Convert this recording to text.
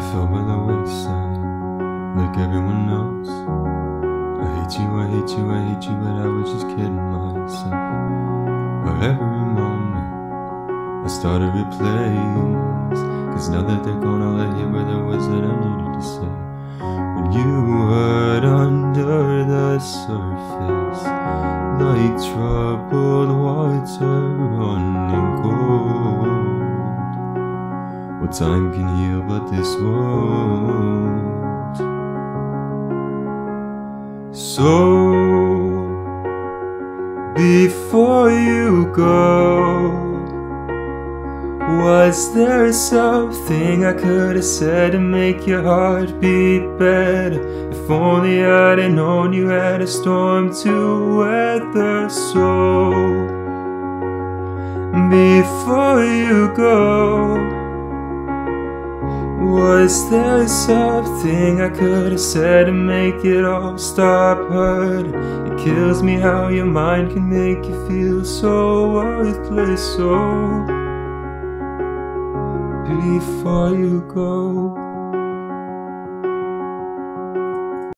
fell by the wayside like everyone else. I hate you, I hate you, I hate you, but I was just kidding myself. But every moment I start to replace. Cause now that they're gone, I hear were the words that I needed to say. When you hurt under the surface, like troubled water running What time can heal, but this won't. So, before you go, was there something I could have said to make your heart beat better? If only I'd have known you had a storm to weather. So, before you go, was there something I could have said to make it all stop hurting? It kills me how your mind can make you feel so worthless. So, before you go.